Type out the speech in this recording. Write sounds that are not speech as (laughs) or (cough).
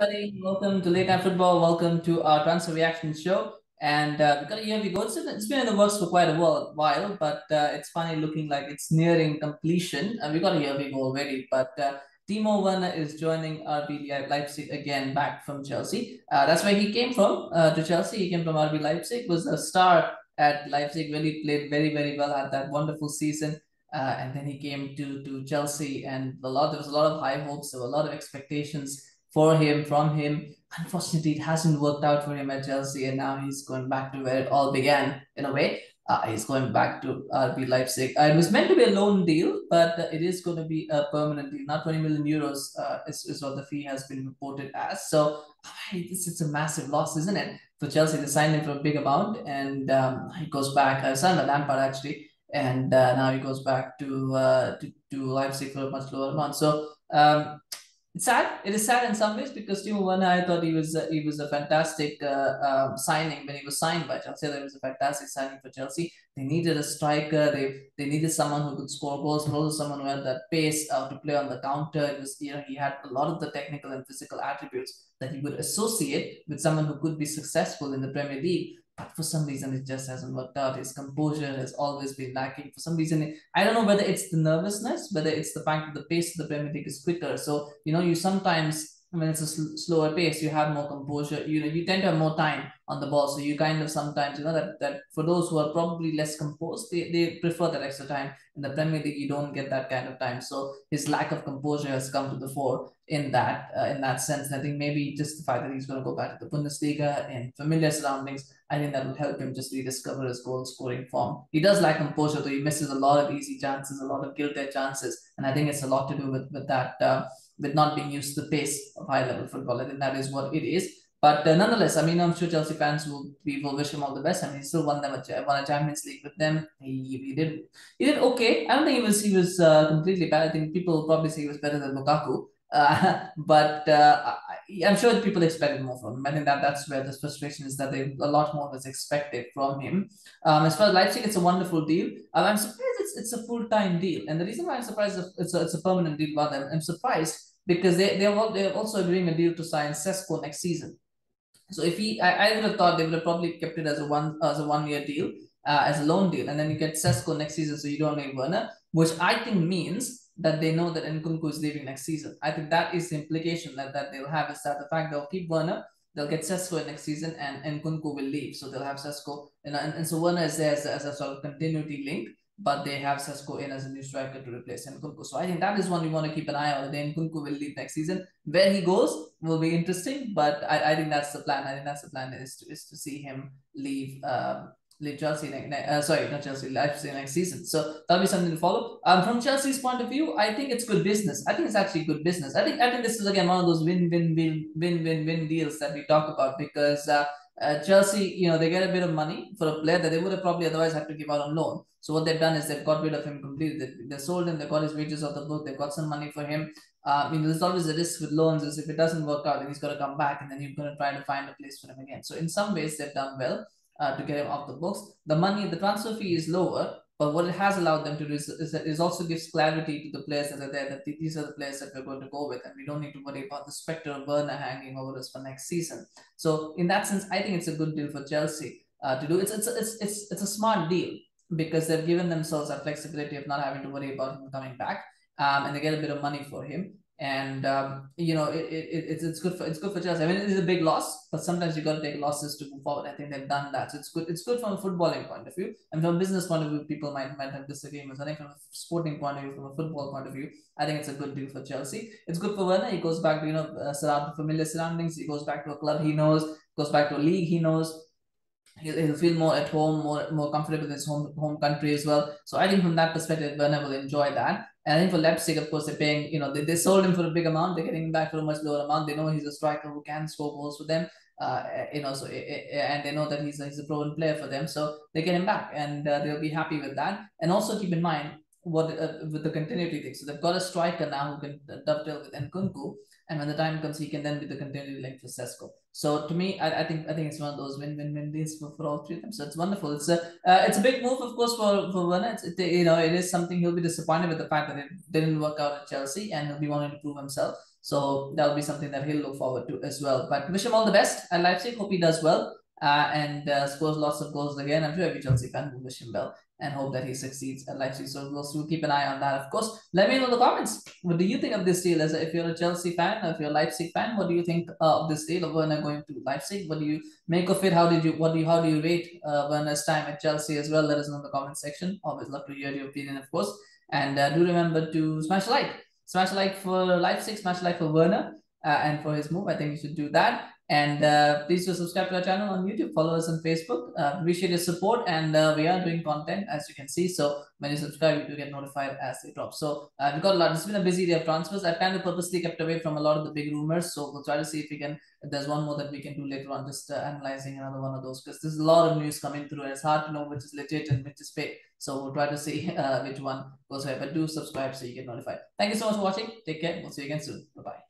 everybody. Welcome to Late Night Football. Welcome to our transfer reaction show. And uh, got a here we go. It's, it's been in the works for quite a while, but uh, it's finally looking like it's nearing completion. And we got a here we go already, but uh, Timo Werner is joining RB Leipzig again back from Chelsea. Uh, that's where he came from uh, to Chelsea. He came from RB Leipzig, was a star at Leipzig, really played very, very well, had that wonderful season. Uh, and then he came to to Chelsea, and a lot there was a lot of high hopes, there were a lot of expectations for him, from him. Unfortunately, it hasn't worked out for him at Chelsea, and now he's going back to where it all began in a way. Uh, he's going back to RB Leipzig. Uh, it was meant to be a loan deal, but it is going to be a permanent deal. Not 20 million euros uh, is, is what the fee has been reported as. So it's, it's a massive loss, isn't it? For Chelsea, they signed him for a big amount, and um, he goes back. I signed a Lampard actually, and uh, now he goes back to, uh, to to Leipzig for a much lower amount. So um, it's sad. It is sad in some ways because Timo Werner, I thought he was he was a fantastic uh, um, signing when he was signed by Chelsea. That was a fantastic signing for Chelsea. They needed a striker. They they needed someone who could score goals, but also someone who had that pace uh, to play on the counter. It was you know he had a lot of the technical and physical attributes that he would associate with someone who could be successful in the Premier League for some reason it just hasn't worked out. His composure has always been lacking. For some reason, I don't know whether it's the nervousness, whether it's the fact that the pace of the Premier League is quicker. So you know, you sometimes when it's a sl- slower pace, you have more composure. You know, you tend to have more time on the ball. So you kind of sometimes, you know, that, that for those who are probably less composed, they, they prefer that extra time. In the Premier League, you don't get that kind of time. So his lack of composure has come to the fore in that uh, in that sense. And I think maybe just the fact that he's going to go back to the Bundesliga in familiar surroundings, I think that will help him just rediscover his goal scoring form. He does lack composure, though he misses a lot of easy chances, a lot of guilty chances. And I think it's a lot to do with, with that. Uh, with not being used to the pace of high level football. I think that is what it is. But uh, nonetheless, I mean, I'm sure Chelsea fans will we will wish him all the best. I mean, he still won them a won a Champions League with them. He, he did he did okay. I don't think he was he was uh, completely bad. I think people probably say he was better than Lukaku. Uh, (laughs) but uh, I, am sure people expected more from him. I think that that's where the frustration is that they a lot more was expected from him. Um, as far as Leipzig, it's a wonderful deal. Um, I'm surprised it's a full time deal, and the reason why I'm surprised it's a, it's a permanent deal rather I'm surprised because they they're, they're also agreeing a deal to sign Sesko next season. So if he, I, I would have thought they would have probably kept it as a one as a one year deal, uh, as a loan deal, and then you get Sesko next season, so you don't need Werner, which I think means that they know that Nkunku is leaving next season. I think that is the implication that, that they'll have is that the fact they'll keep Werner, they'll get Sesko next season, and Nkunku will leave, so they'll have Sesko, and, and, and so Werner is there as, as a sort of continuity link but they have Sesko in as a new striker to replace Nkunku. So I think that is one we want to keep an eye on. Then Nkunku will leave next season. Where he goes will be interesting, but I, I think that's the plan. I think that's the plan is to, is to see him leave um, leave Chelsea next, uh, sorry, not Chelsea, Leipzig next season. So that'll be something to follow. Um, from Chelsea's point of view, I think it's good business. I think it's actually good business. I think I think this is again one of those win win win win win win deals that we talk about because uh, uh, Chelsea, you know, they get a bit of money for a player that they would have probably otherwise had to give out on loan. So what they've done is they've got rid of him completely. They, they sold him, they got his wages off the book, they've got some money for him. Uh, I mean, there's always a risk with loans is if it doesn't work out, then he's got to come back and then you're going to try to find a place for him again. So in some ways, they've done well uh, to get him off the books. The money, the transfer fee is lower, but what it has allowed them to do is, is, is also gives clarity to the players that are there that these are the players that we're going to go with, and we don't need to worry about the specter of Werner hanging over us for next season. So in that sense, I think it's a good deal for Chelsea uh, to do. It's, it's it's it's it's a smart deal because they've given themselves that flexibility of not having to worry about him coming back, um, and they get a bit of money for him and um, you know it, it, it's it's good for it's good for Chelsea. I mean, it is a big loss, but sometimes you got to take losses to move forward. I think they've done that, so it's good. It's good from a footballing point of view, and from a business point of view, people might might have disagreements. I think from a sporting point of view, from a football point of view, I think it's a good deal for Chelsea. It's good for Werner. He goes back to you know uh, surround familiar surroundings. He goes back to a club he knows. Goes back to a league he knows he'll, feel more at home, more more comfortable in his home home country as well. So I think from that perspective, Werner will enjoy that. And I think for Leipzig, of course, they're paying, you know, they, they sold him for a big amount. They're getting him back for a much lower amount. They know he's a striker who can score goals for them. Uh, you know, so and they know that he's a, he's a proven player for them, so they get him back, and uh, they'll be happy with that. And also keep in mind what uh, with the continuity thing. So they've got a striker now who can dovetail with Nkunku, and when the time comes, he can then be the continuity link for Sesko. So to me, I, I think I think it's one of those win-win-win deals for, for all three of them. So it's wonderful. It's a uh, it's a big move, of course, for for Werner. It's, it, you know, it is something he'll be disappointed with the fact that it didn't work out at Chelsea, and he'll be wanting to prove himself. So that'll be something that he'll look forward to as well. But wish him all the best at Leipzig. Hope he does well uh, and uh, scores lots of goals again. I'm sure every Chelsea fan will wish him well and hope that he succeeds at Leipzig. So we'll, we'll keep an eye on that. Of course, let me know in the comments. What do you think of this deal? As if you're a Chelsea fan, or if you're a Leipzig fan, what do you think uh, of this deal of Werner going to Leipzig? What do you make of it? How did you what do you how do you rate uh, Werner's time at Chelsea as well? Let us know in the comment section. Always love to hear your opinion, of course. And uh, do remember to smash like. Smash like for Leipzig, smash like for Werner. Uh, and for his move, I think you should do that. And uh, please do subscribe to our channel on YouTube, follow us on Facebook. Uh, appreciate your support, and uh, we are doing content as you can see. So when you subscribe, you get notified as they drop. So uh, we've got a lot. It's been a busy day of transfers. I've kind of purposely kept away from a lot of the big rumors. So we'll try to see if we can. If there's one more that we can do later on, just uh, analyzing another one of those because there's a lot of news coming through, and it's hard to know which is legit and which is fake. So we'll try to see (laughs) uh, which one goes where. But do subscribe so you get notified. Thank you so much for watching. Take care. We'll see you again soon. Bye bye.